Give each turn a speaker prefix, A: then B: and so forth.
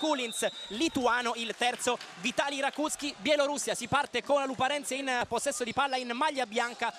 A: Kulins lituano, il terzo Vitali Rakuski, Bielorussia. Si parte con la Luparenze in possesso di palla in maglia bianca.